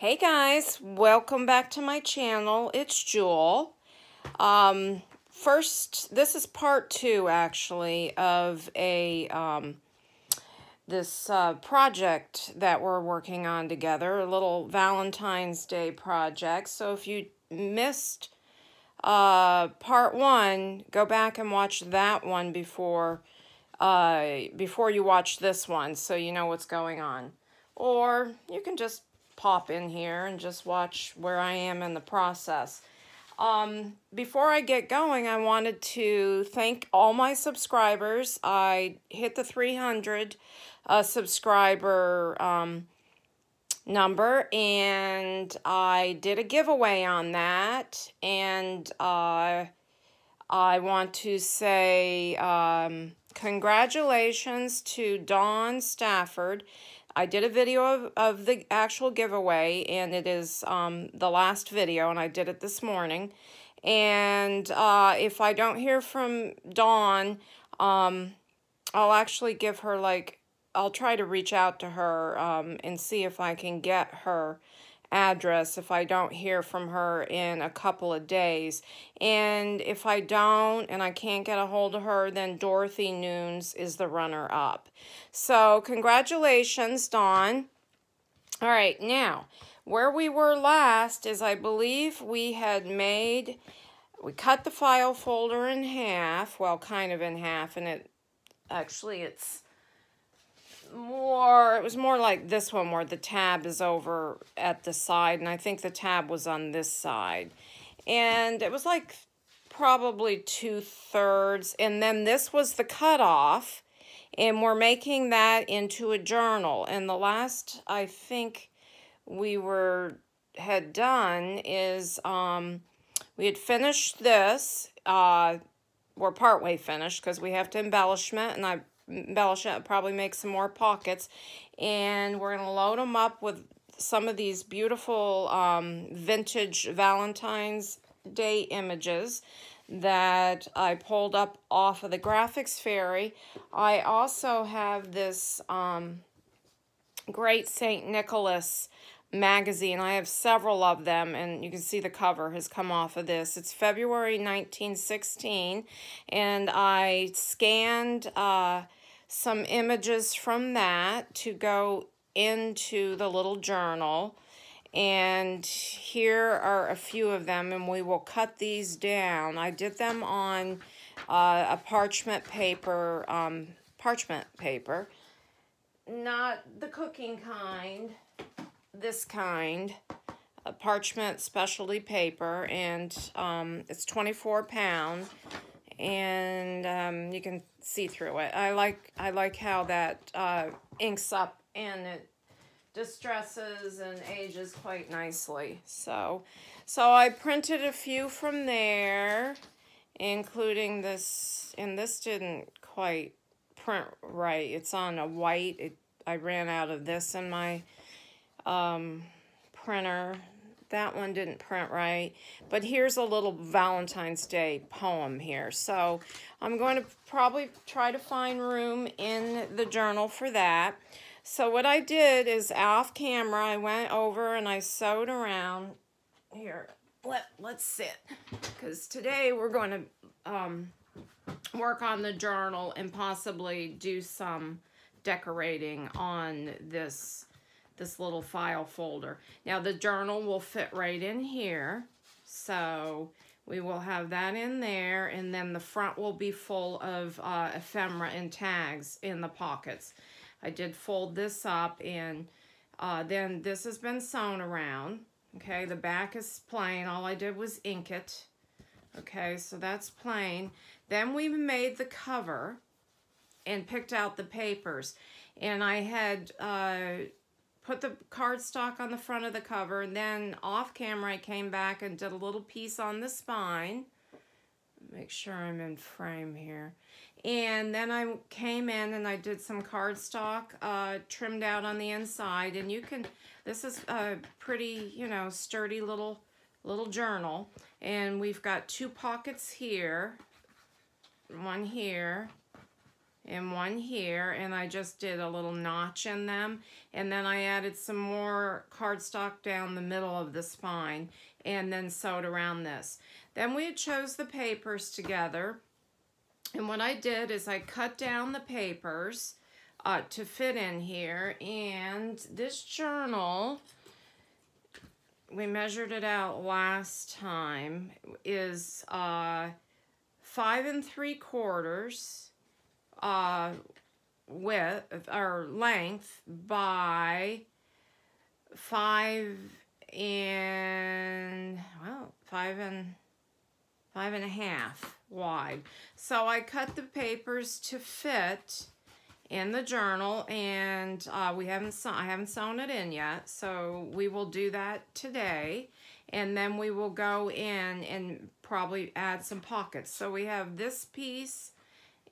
Hey guys, welcome back to my channel. It's Jewel. Um, first, this is part two actually of a um, this uh, project that we're working on together, a little Valentine's Day project. So if you missed uh, part one, go back and watch that one before uh, before you watch this one so you know what's going on. Or you can just pop in here and just watch where I am in the process. Um, before I get going, I wanted to thank all my subscribers. I hit the 300 uh, subscriber um, number and I did a giveaway on that. And uh, I want to say um, congratulations to Dawn Stafford. I did a video of, of the actual giveaway, and it is um, the last video, and I did it this morning. And uh, if I don't hear from Dawn, um, I'll actually give her, like, I'll try to reach out to her um, and see if I can get her address if I don't hear from her in a couple of days. And if I don't and I can't get a hold of her, then Dorothy Noons is the runner-up. So congratulations, Dawn. All right, now, where we were last is I believe we had made, we cut the file folder in half, well, kind of in half, and it, actually it's more, it was more like this one where the tab is over at the side, and I think the tab was on this side. And it was like probably two-thirds, and then this was the cutoff, and we're making that into a journal. And the last, I think, we were had done is um, we had finished this, uh, we're partway finished because we have to embellishment, and I embellish probably make some more pockets. And we're going to load them up with some of these beautiful um, vintage Valentine's Day images that I pulled up off of the Graphics Fairy. I also have this um, great St. Nicholas magazine. I have several of them, and you can see the cover has come off of this. It's February 1916, and I scanned uh, some images from that to go into the little journal. And here are a few of them, and we will cut these down. I did them on uh, a parchment paper, um, parchment paper. Not the cooking kind, this kind, a parchment specialty paper, and um, it's 24 pound and um, you can see through it. I like I like how that uh, inks up and it distresses and ages quite nicely. So, so I printed a few from there, including this, and this didn't quite print right. It's on a white. It, I ran out of this in my um, printer that one didn't print right. But here's a little Valentine's Day poem here. So I'm going to probably try to find room in the journal for that. So what I did is off camera, I went over and I sewed around. Here, let, let's sit. Because today we're going to um, work on the journal and possibly do some decorating on this this little file folder. Now the journal will fit right in here. So we will have that in there and then the front will be full of uh, ephemera and tags in the pockets. I did fold this up and uh, then this has been sewn around. Okay, the back is plain. All I did was ink it. Okay, so that's plain. Then we made the cover and picked out the papers. And I had uh, put the cardstock on the front of the cover. And then off camera, I came back and did a little piece on the spine. Make sure I'm in frame here. And then I came in and I did some cardstock uh, trimmed out on the inside. And you can, this is a pretty, you know, sturdy little, little journal. And we've got two pockets here, one here, and one here and I just did a little notch in them and then I added some more cardstock down the middle of the spine and then sewed around this. Then we chose the papers together and what I did is I cut down the papers uh, to fit in here and this journal we measured it out last time is uh, five and three quarters uh, width or length by five and well five and five and a half wide. So I cut the papers to fit in the journal and uh, we haven't I haven't sewn it in yet so we will do that today and then we will go in and probably add some pockets so we have this piece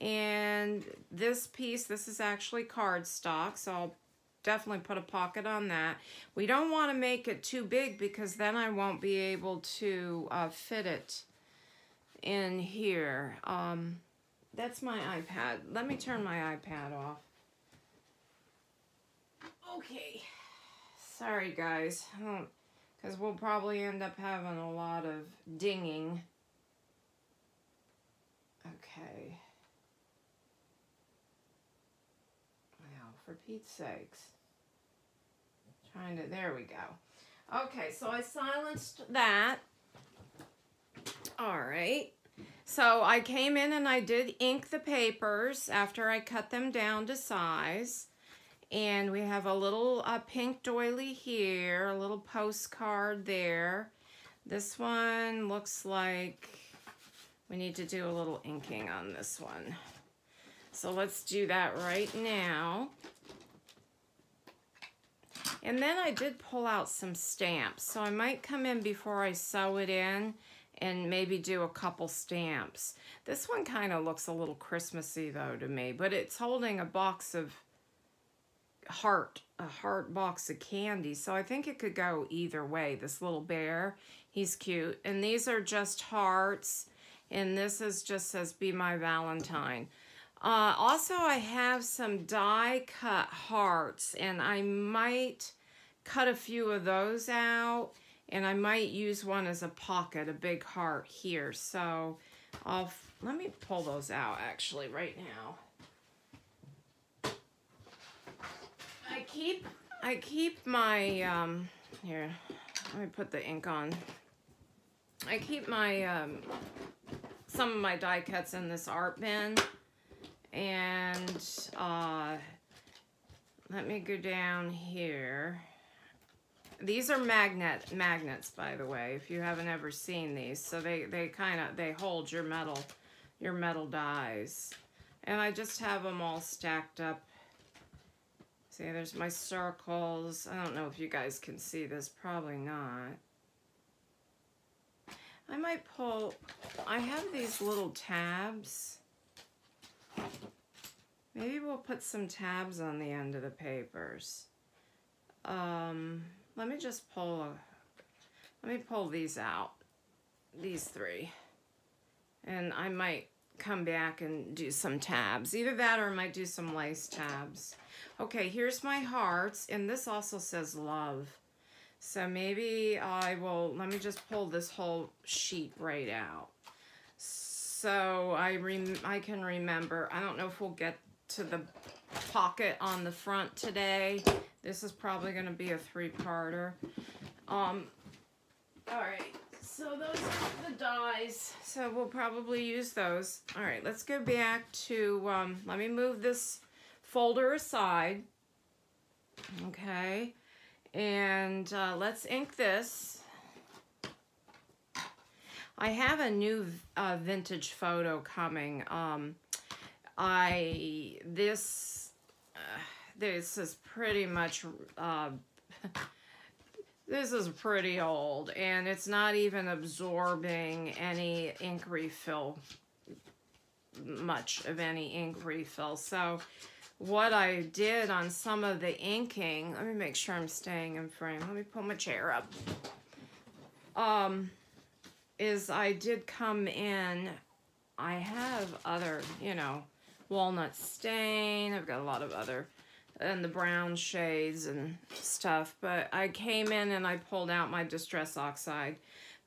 and this piece this is actually cardstock so I'll definitely put a pocket on that we don't want to make it too big because then I won't be able to uh, fit it in here um, that's my iPad. Let me turn my iPad off. Okay. Sorry, guys. Because we'll probably end up having a lot of dinging. Okay. For Pete's sakes. Trying to, there we go. Okay, so I silenced that. All right. So I came in and I did ink the papers after I cut them down to size. And we have a little uh, pink doily here, a little postcard there. This one looks like we need to do a little inking on this one. So let's do that right now. And then I did pull out some stamps. So I might come in before I sew it in and maybe do a couple stamps. This one kind of looks a little Christmassy though to me, but it's holding a box of heart, a heart box of candy. So I think it could go either way. This little bear, he's cute. And these are just hearts. And this is just says, be my Valentine. Uh, also, I have some die cut hearts and I might cut a few of those out and I might use one as a pocket, a big heart here. So I'll, let me pull those out actually right now. I keep, I keep my, um, here, let me put the ink on. I keep my, um, some of my die cuts in this art bin. And, uh, let me go down here. These are magnet magnets, by the way, if you haven't ever seen these. So they, they kind of, they hold your metal, your metal dies. And I just have them all stacked up. See, there's my circles. I don't know if you guys can see this, probably not. I might pull, I have these little tabs. Maybe we'll put some tabs on the end of the papers. Um, let me just pull, let me pull these out, these three. And I might come back and do some tabs. Either that or I might do some lace tabs. Okay, here's my hearts, and this also says love. So maybe I will, let me just pull this whole sheet right out. So I, rem I can remember, I don't know if we'll get to the pocket on the front today. This is probably going to be a three-parter. Um, all right, so those are the dies. So we'll probably use those. All right, let's go back to, um, let me move this folder aside. Okay, and uh, let's ink this. I have a new uh, vintage photo coming. Um, I, this, uh, this is pretty much, uh, this is pretty old and it's not even absorbing any ink refill, much of any ink refill. So what I did on some of the inking, let me make sure I'm staying in frame. Let me pull my chair up. Um, is I did come in, I have other, you know, walnut stain. I've got a lot of other and the brown shades and stuff. But I came in and I pulled out my Distress Oxide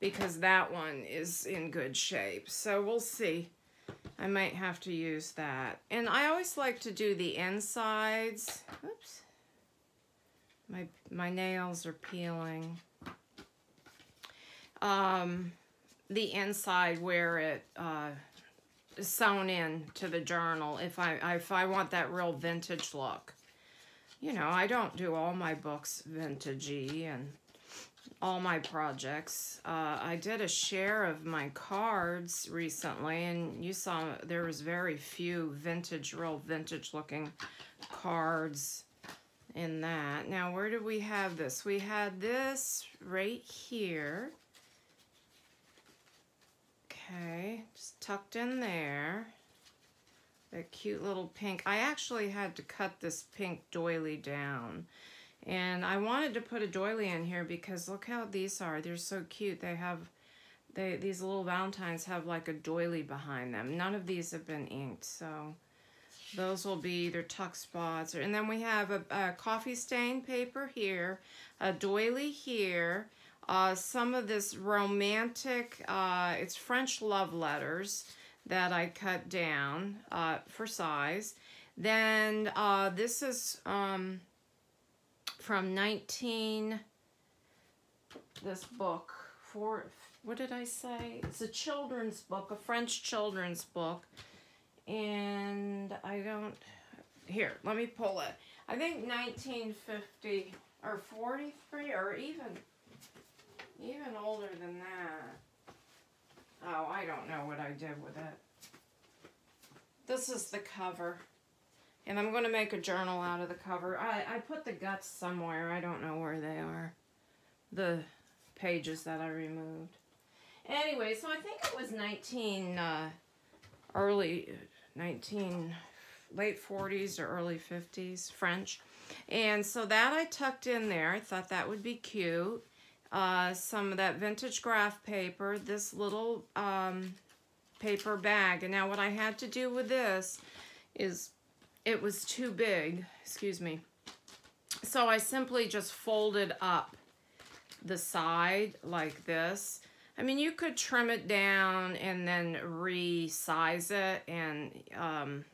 because that one is in good shape. So we'll see. I might have to use that. And I always like to do the insides. Oops. My, my nails are peeling. Um, the inside where it uh, is sewn in to the journal if I, if I want that real vintage look you know, I don't do all my books vintagey and all my projects. Uh, I did a share of my cards recently, and you saw there was very few vintage, real vintage looking cards in that. Now, where did we have this? We had this right here. Okay, just tucked in there. That cute little pink. I actually had to cut this pink doily down. And I wanted to put a doily in here because look how these are. They're so cute. They have, they these little valentines have like a doily behind them. None of these have been inked, so those will be either tuck spots. Or, and then we have a, a coffee stain paper here, a doily here, uh, some of this romantic, uh, it's French love letters that I cut down uh, for size. Then uh, this is um, from 19, this book, for, what did I say? It's a children's book, a French children's book. And I don't, here, let me pull it. I think 1950 or 43 or even, even older than that. Oh, I don't know what I did with it. This is the cover. And I'm going to make a journal out of the cover. I, I put the guts somewhere. I don't know where they are. The pages that I removed. Anyway, so I think it was 19, uh, early, 19, late 40s or early 50s, French. And so that I tucked in there. I thought that would be cute uh, some of that vintage graph paper, this little um, paper bag. And now what I had to do with this is it was too big, excuse me. So I simply just folded up the side like this. I mean, you could trim it down and then resize it and, um,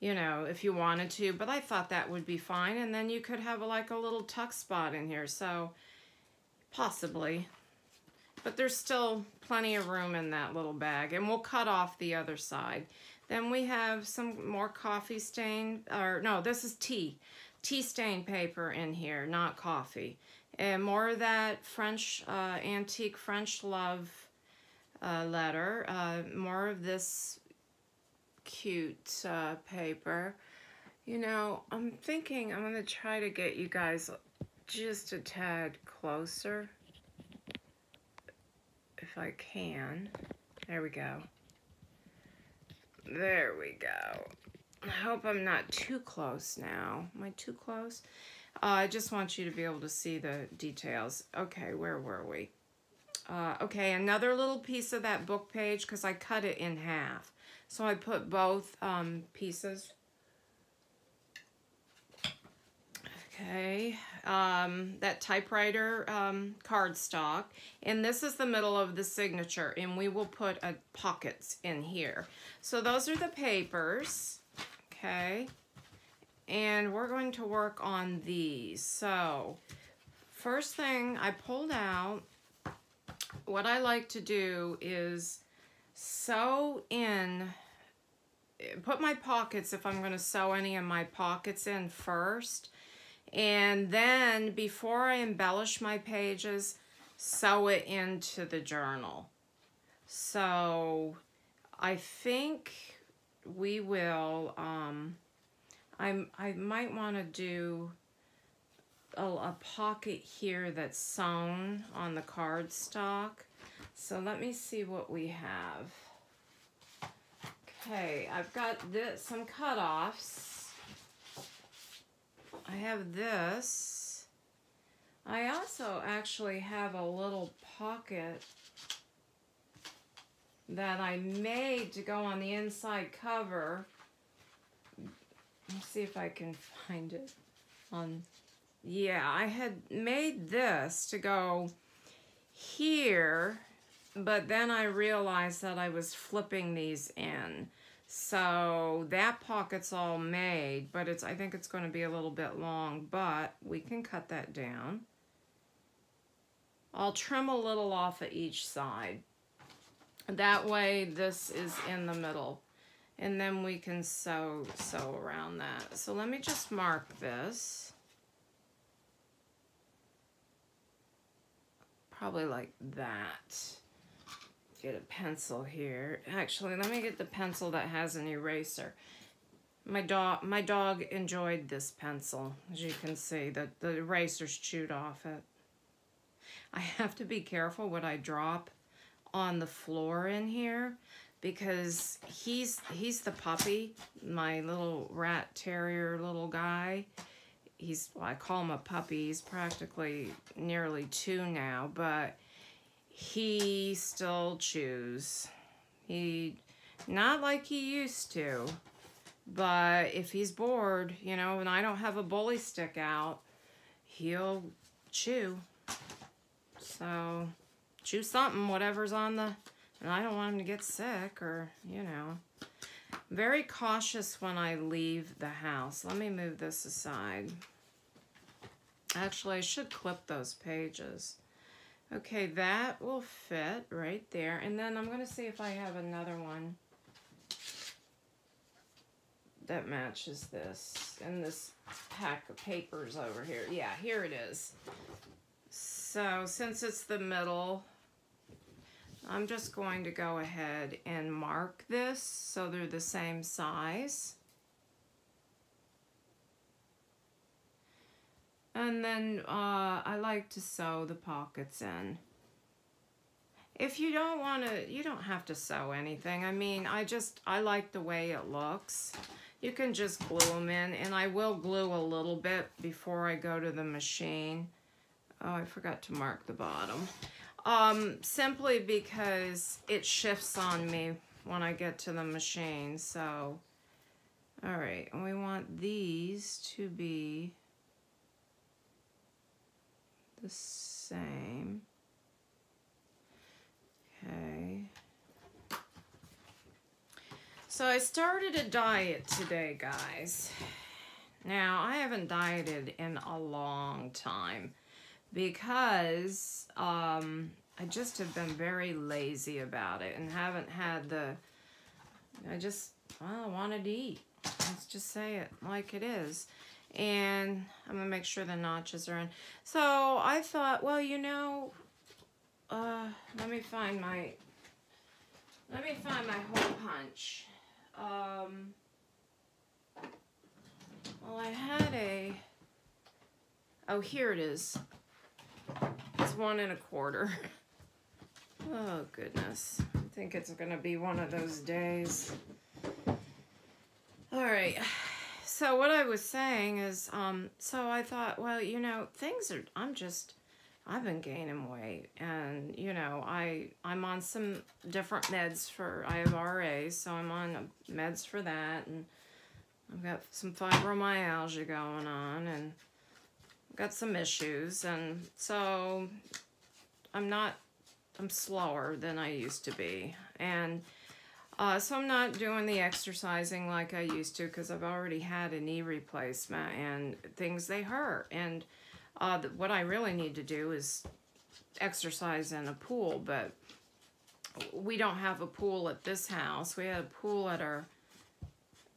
you know, if you wanted to, but I thought that would be fine. And then you could have like a little tuck spot in here. So Possibly. But there's still plenty of room in that little bag. And we'll cut off the other side. Then we have some more coffee stain, or no, this is tea. Tea stain paper in here, not coffee. And more of that French, uh, antique French love uh, letter. Uh, more of this cute uh, paper. You know, I'm thinking I'm going to try to get you guys just a tad closer if I can. There we go. There we go. I hope I'm not too close now. Am I too close? Uh, I just want you to be able to see the details. Okay, where were we? Uh, okay, another little piece of that book page because I cut it in half. So I put both um, pieces Okay, um, that typewriter um, cardstock. And this is the middle of the signature. And we will put a pockets in here. So those are the papers. Okay. And we're going to work on these. So first thing I pulled out, what I like to do is sew in, put my pockets, if I'm going to sew any of my pockets in first, and then before I embellish my pages, sew it into the journal. So I think we will, um, I'm, I might want to do a, a pocket here that's sewn on the cardstock. So let me see what we have. Okay, I've got this, some cutoffs. I have this. I also actually have a little pocket that I made to go on the inside cover. Let's see if I can find it on, yeah, I had made this to go here, but then I realized that I was flipping these in. So that pocket's all made, but it's I think it's going to be a little bit long, but we can cut that down. I'll trim a little off of each side. That way this is in the middle. And then we can sew, sew around that. So let me just mark this. Probably like that get a pencil here. Actually, let me get the pencil that has an eraser. My dog, my dog enjoyed this pencil. As you can see, that the eraser's chewed off it. I have to be careful what I drop on the floor in here because he's he's the puppy, my little rat terrier little guy. He's well, I call him a puppy. He's practically nearly two now, but he still chews. He, not like he used to, but if he's bored, you know, and I don't have a bully stick out, he'll chew. So, chew something, whatever's on the, and I don't want him to get sick or, you know. Very cautious when I leave the house. Let me move this aside. Actually, I should clip those pages. Okay, that will fit right there. And then I'm going to see if I have another one that matches this in this pack of papers over here. Yeah, here it is. So since it's the middle, I'm just going to go ahead and mark this so they're the same size. And then uh, I like to sew the pockets in. If you don't want to, you don't have to sew anything. I mean, I just, I like the way it looks. You can just glue them in, and I will glue a little bit before I go to the machine. Oh, I forgot to mark the bottom. Um, simply because it shifts on me when I get to the machine, so... All right, and we want these to be the same. Okay. So I started a diet today, guys. Now, I haven't dieted in a long time because um, I just have been very lazy about it and haven't had the, I just, well, I wanted to eat. Let's just say it like it is and I'm gonna make sure the notches are in. So I thought, well, you know, uh, let me find my, let me find my hole punch. Um, well, I had a, oh, here it is. It's one and a quarter. Oh, goodness. I think it's gonna be one of those days. All right so what I was saying is, um, so I thought, well, you know, things are, I'm just, I've been gaining weight and, you know, I, I'm on some different meds for, I have RA, so I'm on meds for that and I've got some fibromyalgia going on and got some issues and so I'm not, I'm slower than I used to be. And uh, so I'm not doing the exercising like I used to because I've already had a knee replacement and things, they hurt. And uh, what I really need to do is exercise in a pool, but we don't have a pool at this house. We had a pool at our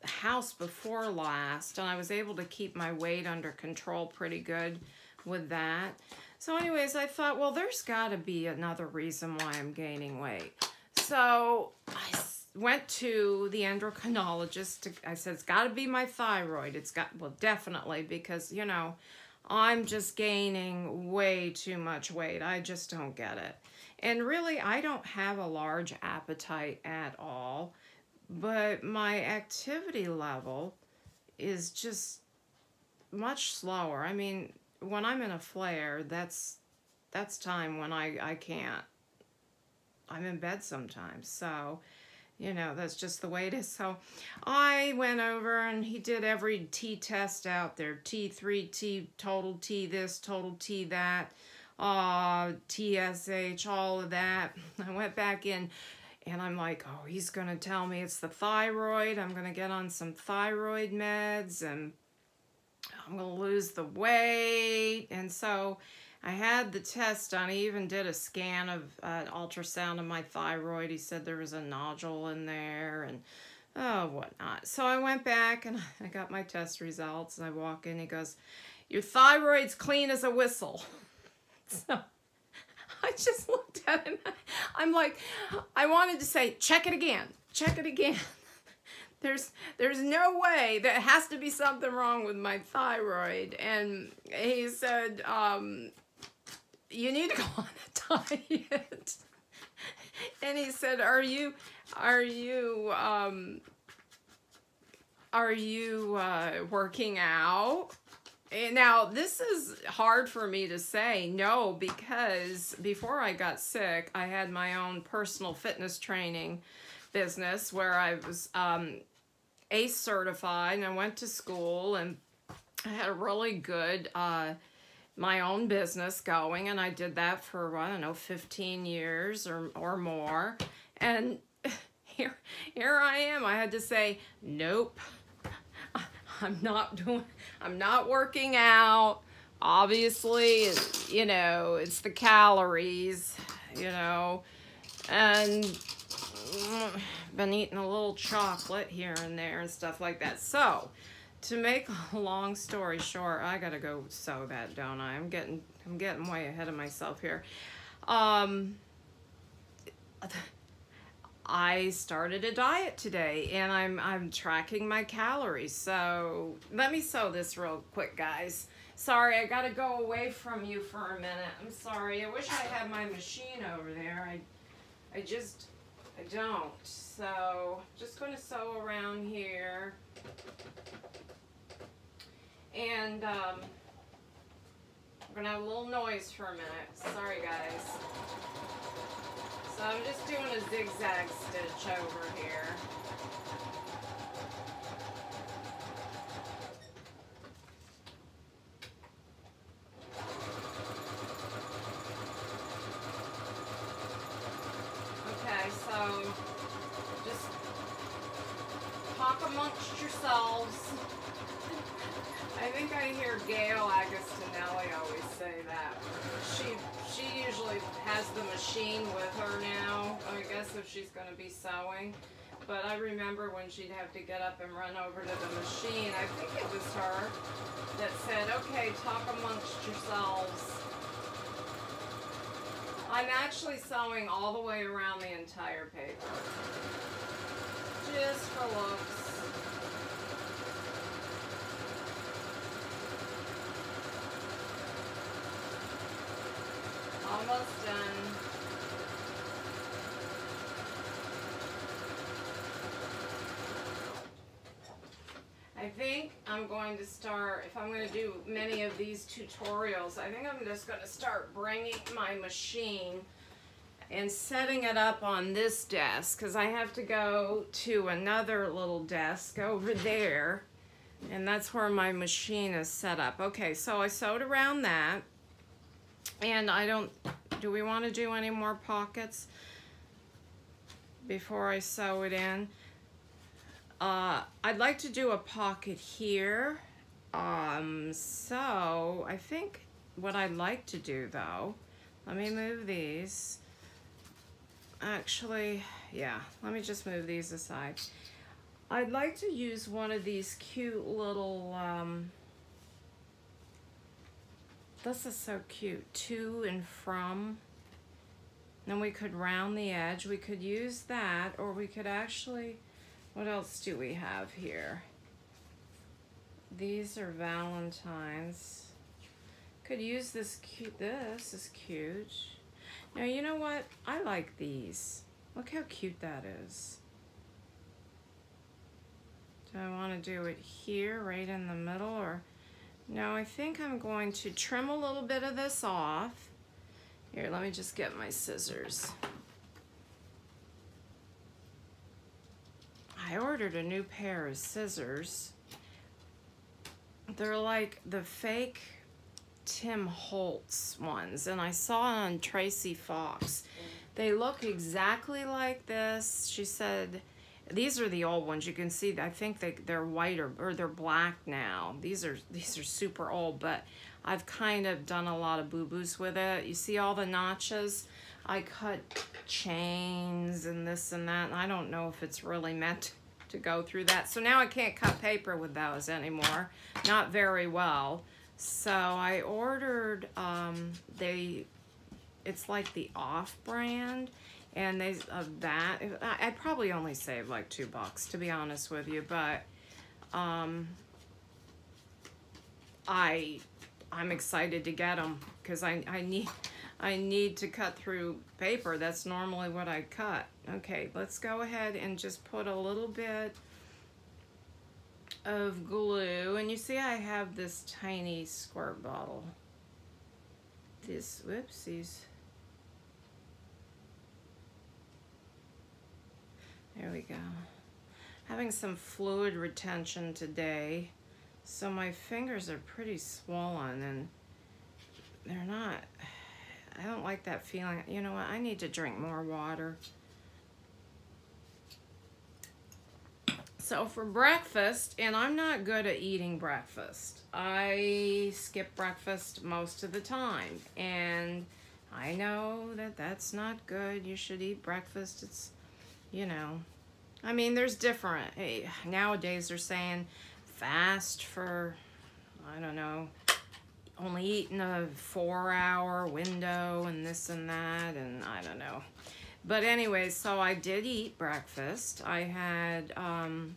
house before last, and I was able to keep my weight under control pretty good with that. So anyways, I thought, well, there's got to be another reason why I'm gaining weight. So I went to the endocrinologist. To, I said, it's got to be my thyroid. It's got, well, definitely, because, you know, I'm just gaining way too much weight. I just don't get it. And really, I don't have a large appetite at all, but my activity level is just much slower. I mean, when I'm in a flare, that's that's time when I, I can't I'm in bed sometimes. So, you know, that's just the way it is. So I went over and he did every T test out there. T3, T, total T this, total T that, uh, TSH, all of that. I went back in and I'm like, oh, he's going to tell me it's the thyroid. I'm going to get on some thyroid meds and I'm going to lose the weight. And so I had the test done. He even did a scan of uh, ultrasound of my thyroid. He said there was a nodule in there and oh, whatnot. So I went back and I got my test results. And I walk in. He goes, your thyroid's clean as a whistle. So I just looked at him. I'm like, I wanted to say, check it again. Check it again. There's there's no way there has to be something wrong with my thyroid. And he said, um, you need to go on a diet. and he said, are you, are you, um, are you uh, working out? And now, this is hard for me to say no because before I got sick, I had my own personal fitness training business where I was um, ACE certified and I went to school and I had a really good uh, my own business going and I did that for I don't know 15 years or or more. And here here I am. I had to say nope. I'm not doing I'm not working out. Obviously you know it's the calories you know. And been eating a little chocolate here and there and stuff like that. So to make a long story short, I gotta go sew that, don't I? I'm getting I'm getting way ahead of myself here. Um, I started a diet today and I'm I'm tracking my calories. So let me sew this real quick, guys. Sorry, I gotta go away from you for a minute. I'm sorry. I wish I had my machine over there. I I just I don't. So just gonna sew around here. And um, we're gonna have a little noise for a minute. Sorry guys. So I'm just doing a zigzag stitch over here. Be sewing. But I remember when she'd have to get up and run over to the machine, I think it was her that said, okay, talk amongst yourselves. I'm actually sewing all the way around the entire paper. Just for looks. Almost done. I think I'm going to start, if I'm going to do many of these tutorials, I think I'm just going to start bringing my machine and setting it up on this desk because I have to go to another little desk over there and that's where my machine is set up. Okay, so I sewed around that. And I don't, do we want to do any more pockets before I sew it in? Uh, I'd like to do a pocket here. Um, so I think what I'd like to do though, let me move these. Actually, yeah, let me just move these aside. I'd like to use one of these cute little, um, this is so cute. To and from. Then we could round the edge. We could use that or we could actually, what else do we have here? These are Valentine's. Could use this cute, this is cute. Now you know what? I like these. Look how cute that is. Do I want to do it here, right in the middle, or No, I think I'm going to trim a little bit of this off. Here, let me just get my scissors. I ordered a new pair of scissors. They're like the fake Tim Holtz ones, and I saw on Tracy Fox. They look exactly like this. She said, these are the old ones. You can see, I think they, they're white or, or they're black now. These are, these are super old, but I've kind of done a lot of boo-boos with it. You see all the notches? I cut chains and this and that, and I don't know if it's really meant to go through that. So now I can't cut paper with those anymore. Not very well. So I ordered, um, they, it's like the off brand and they, uh, that, I, I probably only saved like two bucks to be honest with you, but, um, I, I'm excited to get them because I, I need, I need to cut through paper. That's normally what I cut. Okay, let's go ahead and just put a little bit of glue. And you see I have this tiny squirt bottle. This, whoopsies. There we go. Having some fluid retention today. So my fingers are pretty swollen and they're not, I don't like that feeling. You know what? I need to drink more water. So for breakfast, and I'm not good at eating breakfast. I skip breakfast most of the time. And I know that that's not good. You should eat breakfast. It's, you know, I mean, there's different. Hey, nowadays they're saying fast for, I don't know, only eating a four hour window and this and that and I don't know. But anyway, so I did eat breakfast. I had um,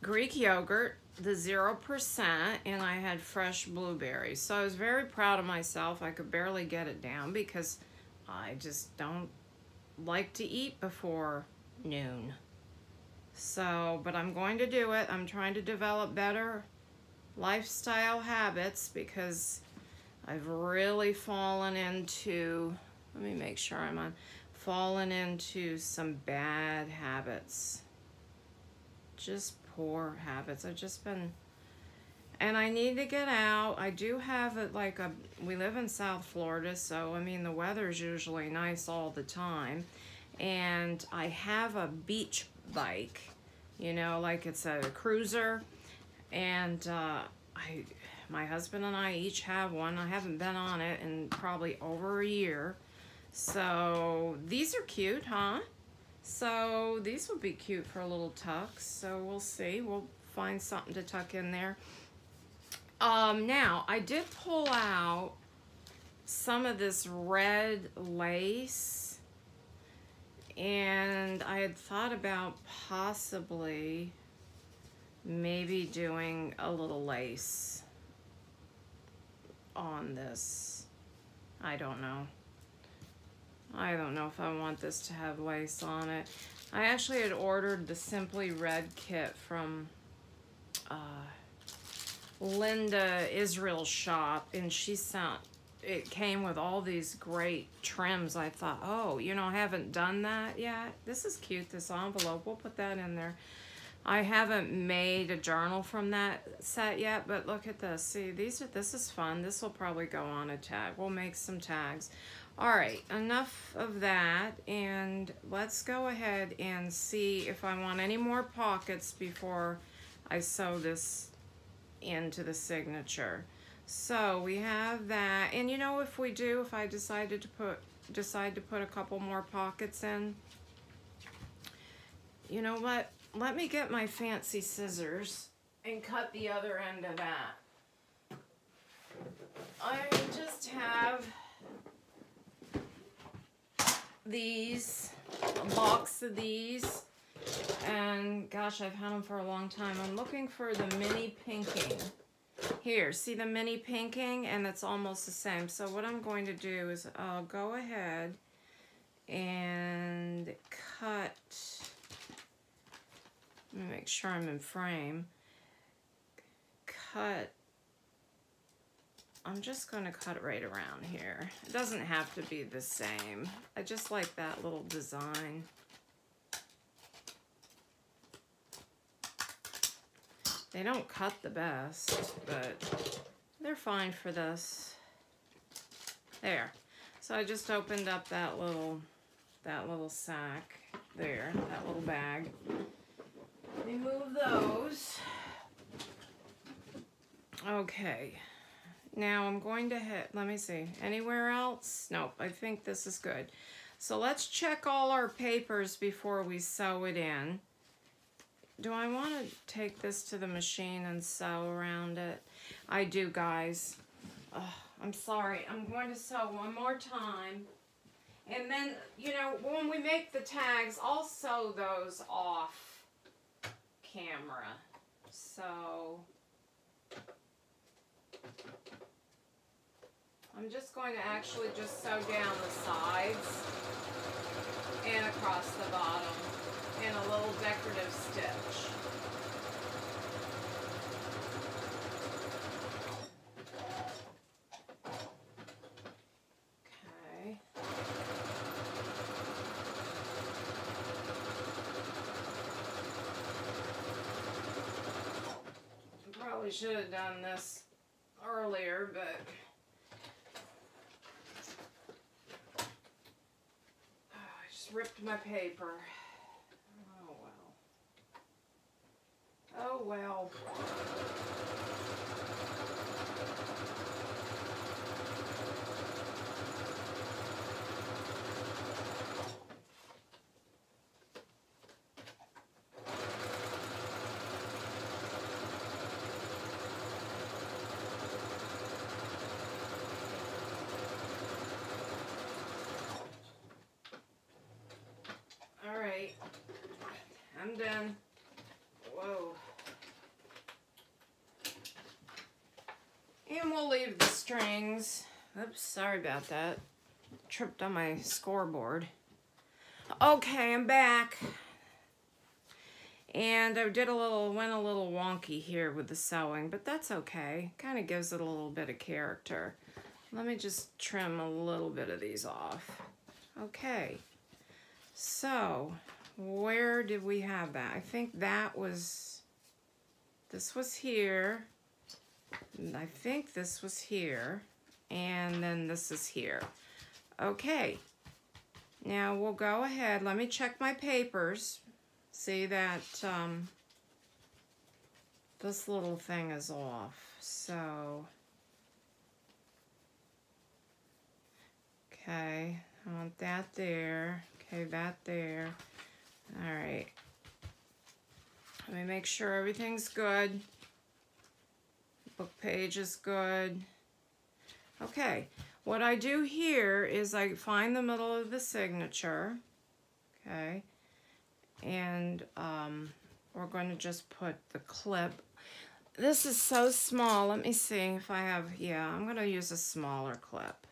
Greek yogurt, the 0%, and I had fresh blueberries. So I was very proud of myself. I could barely get it down because I just don't like to eat before noon. So, but I'm going to do it. I'm trying to develop better lifestyle habits because I've really fallen into, let me make sure I'm on, fallen into some bad habits. Just poor habits. I've just been, and I need to get out. I do have it like a, we live in South Florida, so I mean the weather's usually nice all the time. And I have a beach bike, you know, like it's a cruiser and uh, I, my husband and I each have one. I haven't been on it in probably over a year. So these are cute, huh? So these would be cute for a little tuck. So we'll see. We'll find something to tuck in there. Um, now, I did pull out some of this red lace. And I had thought about possibly maybe doing a little lace on this. I don't know. I don't know if I want this to have lace on it. I actually had ordered the Simply Red kit from uh, Linda Israel shop and she sent it came with all these great trims. I thought, oh, you know, I haven't done that yet. This is cute, this envelope. We'll put that in there. I haven't made a journal from that set yet, but look at this. See, these are this is fun. This will probably go on a tag. We'll make some tags. All right, enough of that, and let's go ahead and see if I want any more pockets before I sew this into the signature. So we have that, and you know if we do, if I decided to put decide to put a couple more pockets in, you know what? Let me get my fancy scissors and cut the other end of that. I just have these, a box of these, and gosh, I've had them for a long time. I'm looking for the mini pinking. Here, see the mini pinking? And it's almost the same. So what I'm going to do is I'll go ahead and cut let me make sure I'm in frame. Cut. I'm just going to cut right around here. It doesn't have to be the same. I just like that little design. They don't cut the best, but they're fine for this. There. So I just opened up that little, that little sack there, that little bag. Remove those. Okay. Now I'm going to hit, let me see, anywhere else? Nope, I think this is good. So let's check all our papers before we sew it in. Do I want to take this to the machine and sew around it? I do, guys. I'm sorry. I'm going to sew one more time. And then, you know, when we make the tags, I'll sew those off camera. So... I'm just going to actually just sew down the sides and across the bottom in a little decorative stitch. Okay. Probably should have done this earlier, but oh, I just ripped my paper. Oh well. Oh well. I'm done. Whoa. And we'll leave the strings. Oops, sorry about that. Tripped on my scoreboard. Okay, I'm back. And I did a little, went a little wonky here with the sewing, but that's okay. Kind of gives it a little bit of character. Let me just trim a little bit of these off. Okay, so where did we have that? I think that was, this was here. I think this was here. And then this is here. Okay. Now we'll go ahead. Let me check my papers. See that um, this little thing is off. So, okay. I want that there. Okay, that there. All right. Let me make sure everything's good. Book page is good. Okay, what I do here is I find the middle of the signature, okay, and um, we're going to just put the clip. This is so small. Let me see if I have, yeah, I'm going to use a smaller clip.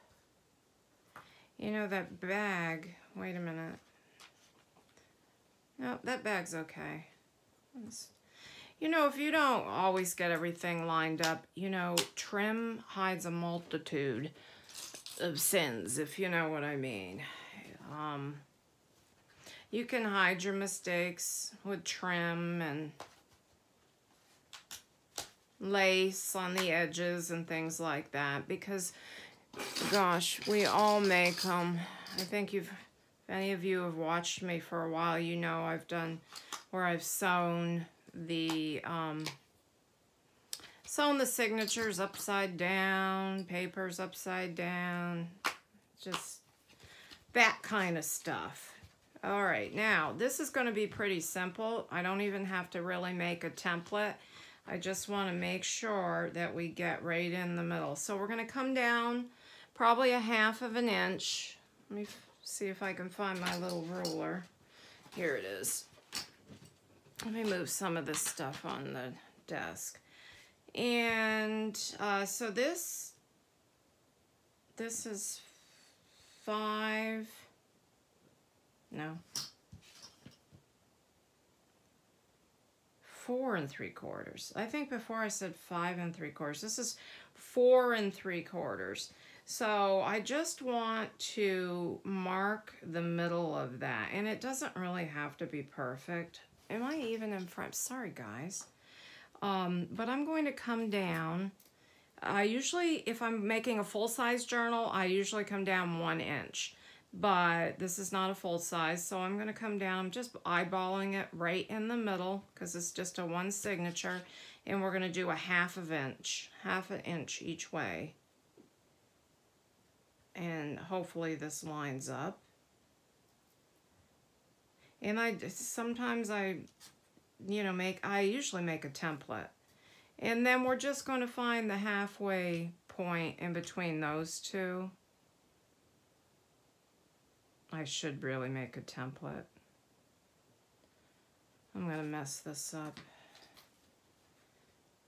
You know, that bag, wait a minute. No, that bag's okay. You know, if you don't always get everything lined up, you know, trim hides a multitude of sins, if you know what I mean. Um, you can hide your mistakes with trim and lace on the edges and things like that because, gosh, we all make them. I think you've if any of you have watched me for a while, you know I've done where I've sewn the um, sewn the signatures upside down, papers upside down, just that kind of stuff. All right, now this is going to be pretty simple. I don't even have to really make a template. I just want to make sure that we get right in the middle. So we're going to come down probably a half of an inch. Let me see if I can find my little ruler. Here it is. Let me move some of this stuff on the desk. And uh, so this, this is five, no, four and three quarters. I think before I said five and three quarters. This is four and three quarters. So I just want to mark the middle of that. And it doesn't really have to be perfect. Am I even in front? Sorry, guys. Um, but I'm going to come down. I usually, if I'm making a full-size journal, I usually come down one inch. But this is not a full size, so I'm going to come down. I'm just eyeballing it right in the middle because it's just a one signature. And we're going to do a half of inch, half an inch each way. And hopefully this lines up. And I sometimes I, you know, make, I usually make a template. And then we're just going to find the halfway point in between those two. I should really make a template. I'm going to mess this up.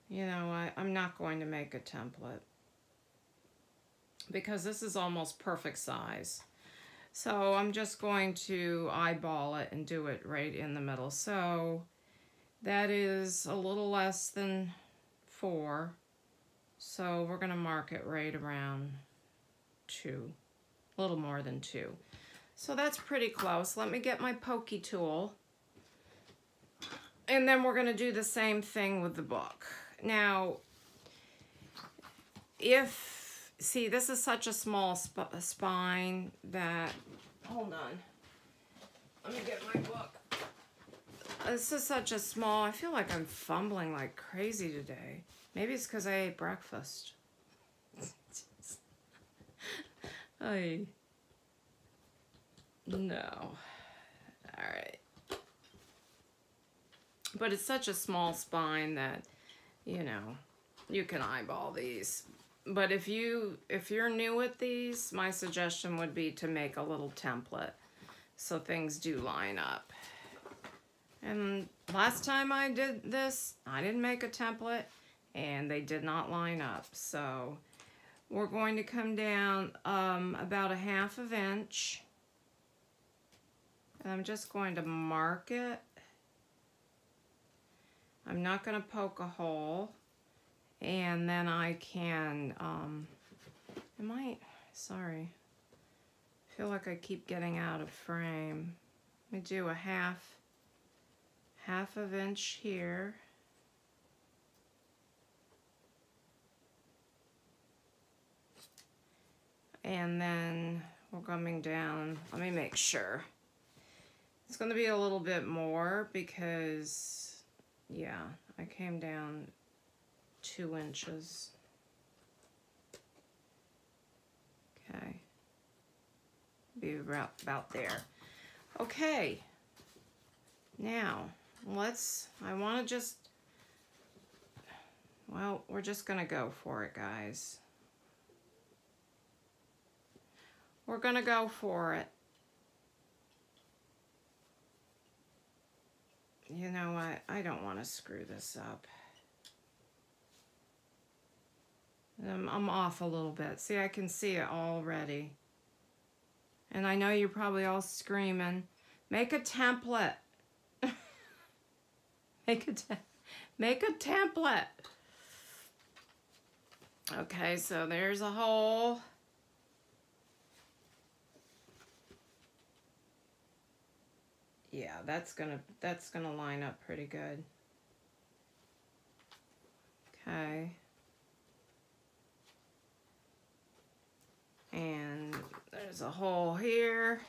You know what? I'm not going to make a template because this is almost perfect size. So I'm just going to eyeball it and do it right in the middle. So that is a little less than four. So we're going to mark it right around two, a little more than two. So that's pretty close. Let me get my pokey tool. And then we're going to do the same thing with the book. Now, if see, this is such a small sp spine that, hold on, let me get my book. This is such a small, I feel like I'm fumbling like crazy today. Maybe it's because I ate breakfast. I, no. All right. But it's such a small spine that, you know, you can eyeball these but if you if you're new with these, my suggestion would be to make a little template so things do line up. And last time I did this, I didn't make a template and they did not line up. So we're going to come down um, about a half of inch. And I'm just going to mark it. I'm not going to poke a hole and then I can, um, I might, sorry, I feel like I keep getting out of frame. Let me do a half, half of inch here. And then we're coming down, let me make sure. It's gonna be a little bit more because, yeah, I came down two inches. Okay. Be about, about there. Okay. Now, let's, I want to just, well, we're just going to go for it, guys. We're going to go for it. You know what? I don't want to screw this up. I'm, I'm off a little bit. See, I can see it already. And I know you're probably all screaming, make a template. make a make a template. Okay, so there's a hole. Yeah, that's gonna that's gonna line up pretty good. Okay. And there's a hole here.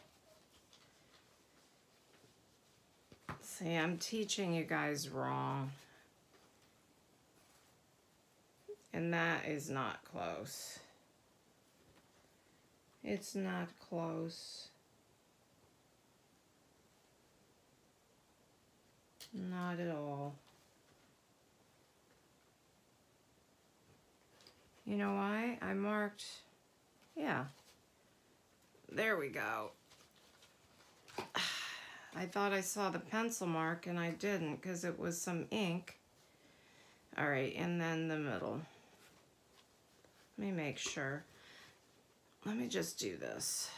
See, I'm teaching you guys wrong. And that is not close. It's not close. Not at all. You know why? I marked yeah. There we go. I thought I saw the pencil mark and I didn't because it was some ink. All right, and then the middle. Let me make sure. Let me just do this.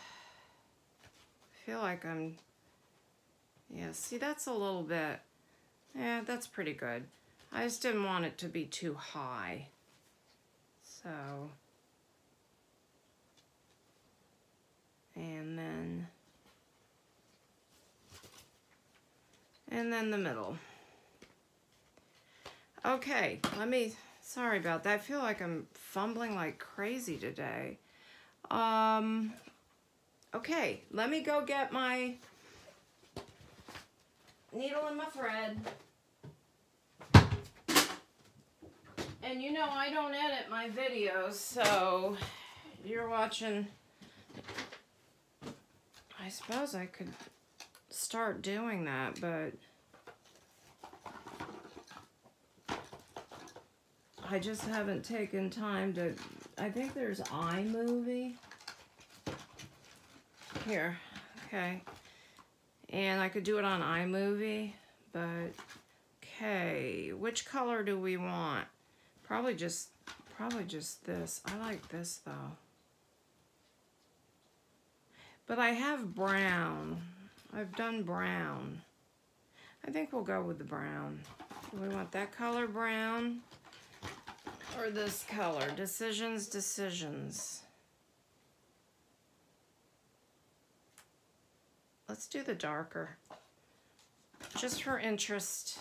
I feel like I'm, yeah, see that's a little bit, yeah, that's pretty good. I just didn't want it to be too high. So, and then and then the middle. Okay, let me, sorry about that. I feel like I'm fumbling like crazy today. Um, okay, let me go get my needle and my thread. And you know I don't edit my videos, so you're watching. I suppose I could start doing that, but I just haven't taken time to. I think there's iMovie. Here, okay. And I could do it on iMovie, but okay. Which color do we want? Probably just, probably just this. I like this though. But I have brown. I've done brown. I think we'll go with the brown. Do we want that color brown or this color? Decisions, decisions. Let's do the darker, just for interest.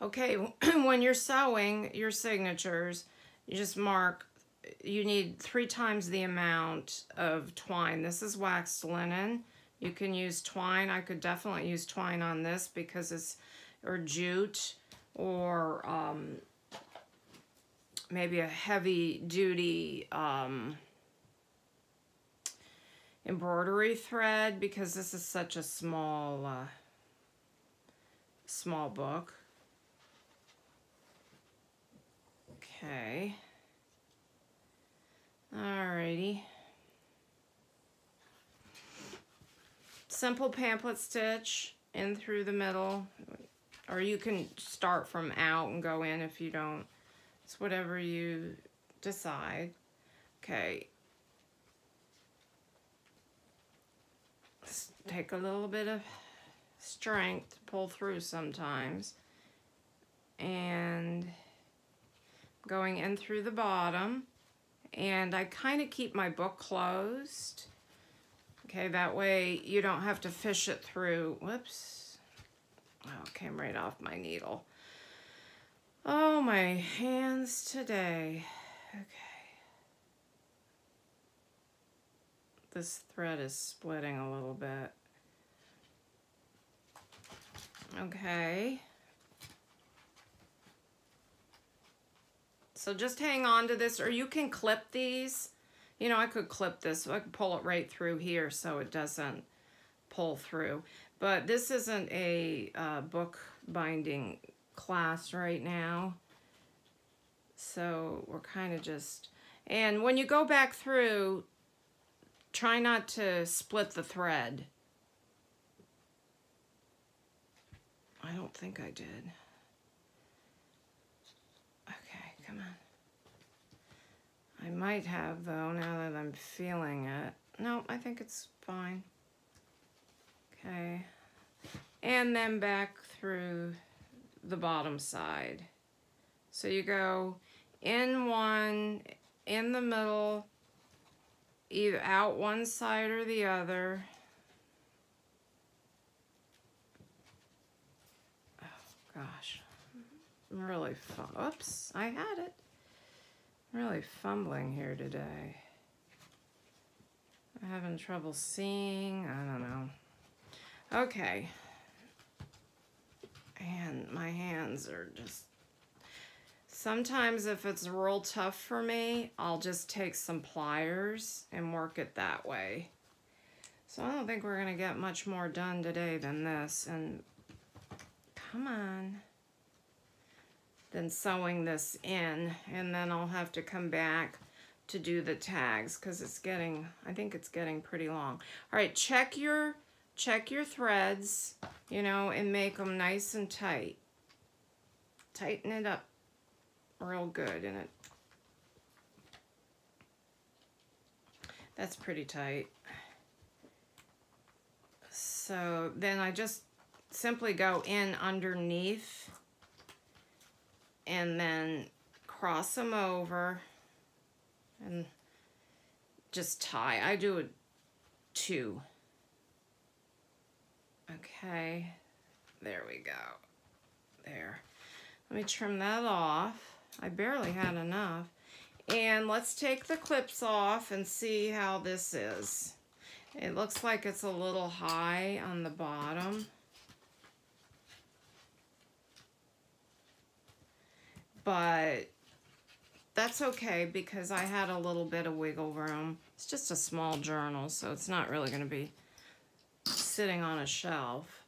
Okay, when you're sewing your signatures, you just mark, you need three times the amount of twine. This is waxed linen. You can use twine. I could definitely use twine on this because it's, or jute, or um, maybe a heavy duty um, embroidery thread because this is such a small, uh, small book. Okay. Alrighty. Simple pamphlet stitch in through the middle. Or you can start from out and go in if you don't. It's whatever you decide. Okay. Let's take a little bit of strength to pull through sometimes. And going in through the bottom and I kind of keep my book closed. Okay, that way you don't have to fish it through. Whoops. Oh, came right off my needle. Oh, my hands today. Okay. This thread is splitting a little bit. Okay. So just hang on to this, or you can clip these. You know, I could clip this. I could pull it right through here so it doesn't pull through. But this isn't a uh, book binding class right now. So we're kind of just... And when you go back through, try not to split the thread. I don't think I did. I might have though, now that I'm feeling it. No, I think it's fine. Okay. And then back through the bottom side. So you go in one, in the middle, either out one side or the other. Oh, gosh. I'm really. Oops, I had it really fumbling here today. I'm having trouble seeing. I don't know. Okay. And my hands are just... Sometimes if it's real tough for me, I'll just take some pliers and work it that way. So I don't think we're going to get much more done today than this. And come on than sewing this in and then I'll have to come back to do the tags because it's getting I think it's getting pretty long. All right check your check your threads you know and make them nice and tight. Tighten it up real good and it that's pretty tight. So then I just simply go in underneath and then cross them over and just tie. I do it two. Okay, there we go. there. Let me trim that off. I barely had enough. And let's take the clips off and see how this is. It looks like it's a little high on the bottom. But that's okay because I had a little bit of wiggle room. It's just a small journal, so it's not really going to be sitting on a shelf.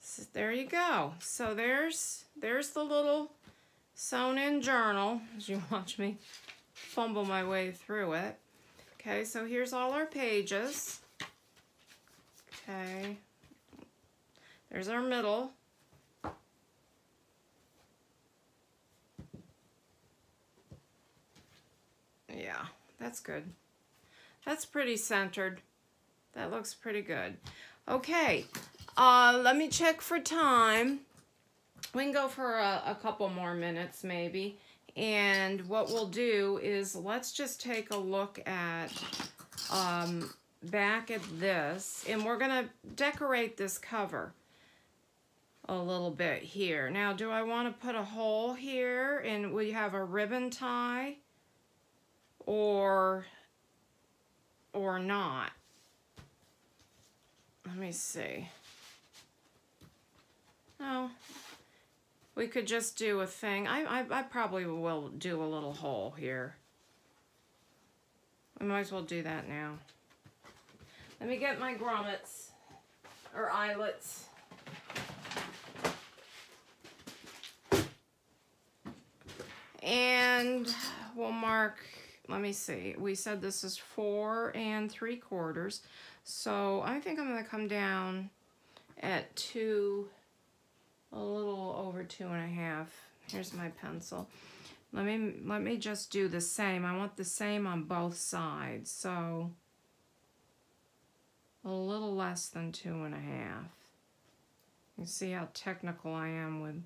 So there you go. So there's there's the little sewn in journal as you watch me fumble my way through it. Okay, so here's all our pages. Okay, there's our middle. Yeah, that's good. That's pretty centered. That looks pretty good. Okay, uh, let me check for time. We can go for a, a couple more minutes maybe. And what we'll do is let's just take a look at um, back at this. And we're going to decorate this cover a little bit here. Now, do I want to put a hole here and we have a ribbon tie or or not? Let me see. No, we could just do a thing. I, I, I probably will do a little hole here. We might as well do that now. Let me get my grommets or eyelets. And we'll mark, let me see, we said this is four and three quarters. So I think I'm gonna come down at two, a little over two and a half. Here's my pencil. Let me, let me just do the same. I want the same on both sides. So a little less than two and a half. You see how technical I am with,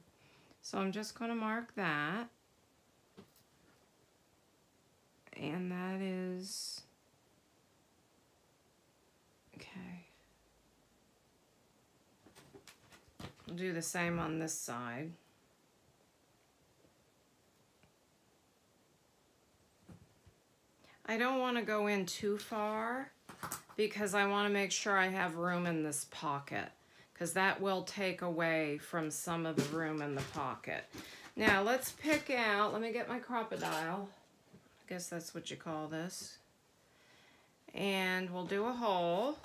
so I'm just gonna mark that. And that is, okay. I'll do the same on this side. I don't want to go in too far because I want to make sure I have room in this pocket because that will take away from some of the room in the pocket. Now let's pick out, let me get my Crop-A-Dile. Guess that's what you call this. And we'll do a hole.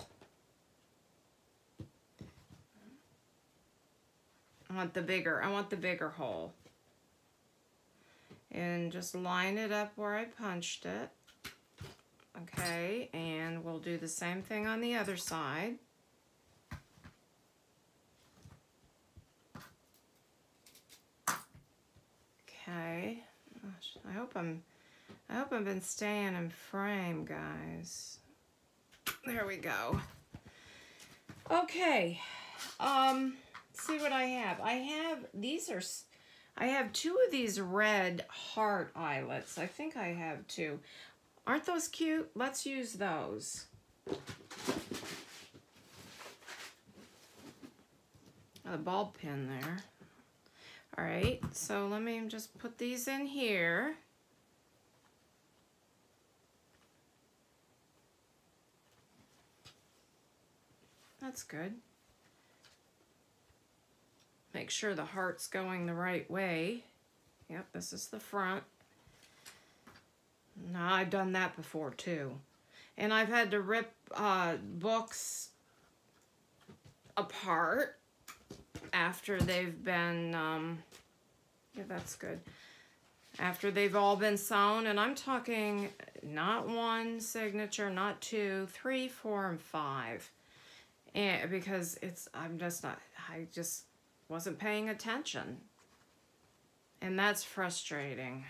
I want the bigger, I want the bigger hole. And just line it up where I punched it. Okay, and we'll do the same thing on the other side. Okay, I hope I'm, I hope I've been staying in frame, guys. There we go. Okay, um, see what I have. I have, these are, I have two of these red heart eyelets. I think I have two. Aren't those cute? Let's use those. A ball pin there. All right, so let me just put these in here. That's good. Make sure the heart's going the right way. Yep, this is the front. No, I've done that before too. And I've had to rip uh, books apart after they've been, um, yeah, that's good. After they've all been sewn, and I'm talking not one signature, not two, three, four, and five. And because it's, I'm just not, I just wasn't paying attention. And that's frustrating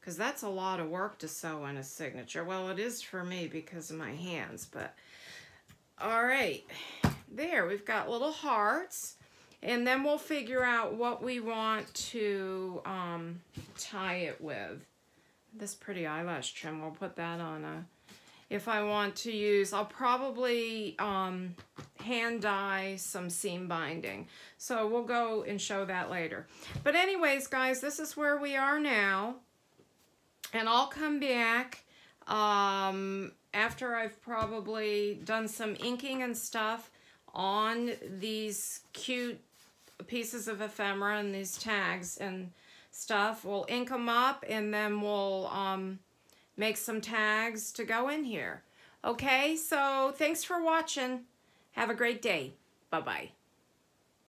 because that's a lot of work to sew in a signature. Well, it is for me because of my hands, but all right. There, we've got little hearts. And then we'll figure out what we want to um, tie it with. This pretty eyelash trim, we'll put that on a... if I want to use, I'll probably um, hand dye some seam binding. So we'll go and show that later. But anyways, guys, this is where we are now. And I'll come back um, after I've probably done some inking and stuff on these cute pieces of ephemera and these tags and stuff. We'll ink them up and then we'll um, make some tags to go in here. Okay, so thanks for watching. Have a great day. Bye-bye.